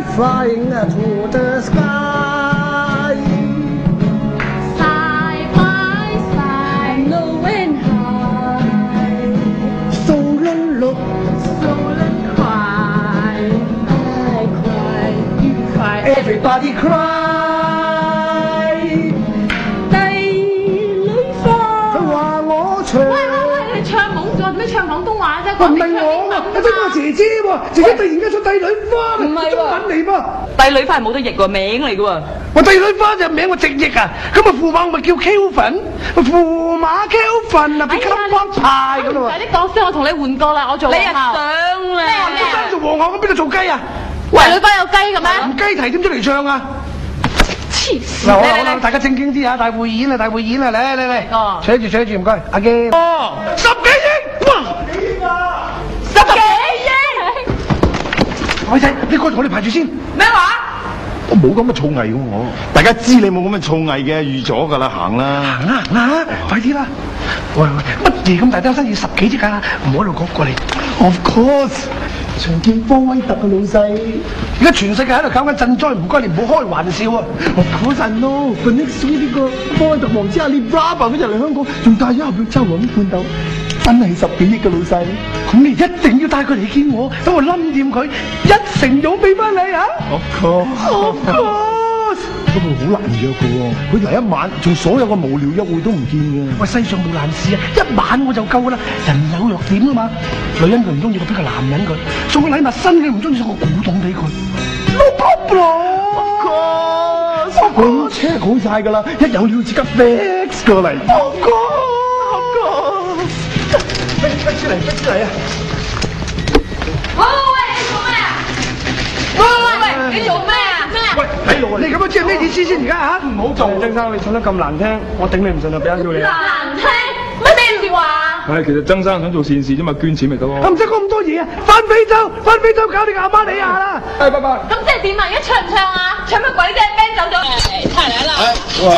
flying through the sky. Side by side, low and high. Stolen look, stolen cry. I cry, you cry, everybody cry. 咩唱廣東話啫？唔係我啊，我真係我姐姐喎，姐姐突然間出帝女花，唔係喎中文嚟噃。帝女花係冇得譯喎，名嚟嘅喎。我帝女花就名我直譯啊，咁啊駙馬我咪叫 Kelvin，駙馬 Kelvin 啊，變 Kelvin 派咁咯喎。快啲講聲，我同你換過啦，我做你啊皇后上啦！咩啊做皇后咁邊度做雞啊？帝女花有雞嘅咩？唔雞啼點出嚟唱啊？嗱，大家正經啲啊，大會演啊，大會演啊，嚟嚟嚟哦，扯住扯住，唔該，阿基。哦，十！十幾億偉仔，你过嚟我哋排住先。咩話？我冇咁嘅造詣嘅我，大家知你冇咁嘅造詣嘅，預咗㗎啦，行啦。行啦行啦，快啲啦！喂喂，乜嘢咁大单生意十幾億啊？唔好喺度講過嚟。Of course，長見科威特嘅老細。而家全世界喺度搞緊賑災，唔該你唔好開玩笑啊！Of course I know，個 next week 呢個科威特王子阿里 Brava 嗰日嚟香港，仲帶咗盒藥周黃罐頭，真係十幾億嘅老細。咁你一定要帶佢嚟見我，等我冧掂佢，一成勇俾翻你啊 Of course，！Of course。不過好難約嘅喎，佢嚟一晚，仲所有嘅無聊約會都唔見嘅。喂，世上冇難事啊，一晚我就夠噶啦。人有弱点啊嘛，女人佢唔中意我俾個男人佢，送個禮物新嘅唔中意送個古董俾佢。No problem。Of course，我 check 好晒㗎啦，一有料即刻 fix 過嚟。逼出嚟，逼出嚟啊！喂喂喂，你做咩啊？喂喂喂，你做咩啊？咩啊？喂，睇路啊！你咁樣即係咩意思先？而家吓？唔好做。曾生，你唱得咁難聽，我頂你唔順啊！俾人叫你啊！難聽乜咩說話啊？唉，其實曾生想做善事啫嘛，捐錢咪得咯。唔使講咁多嘢啊！翻非洲，翻非洲搞你阿媽你下啦！唉，拜拜。咁即係點啊？而家唱唔唱啊？唱乜鬼啫？band 走咗。太嚟啦！哇！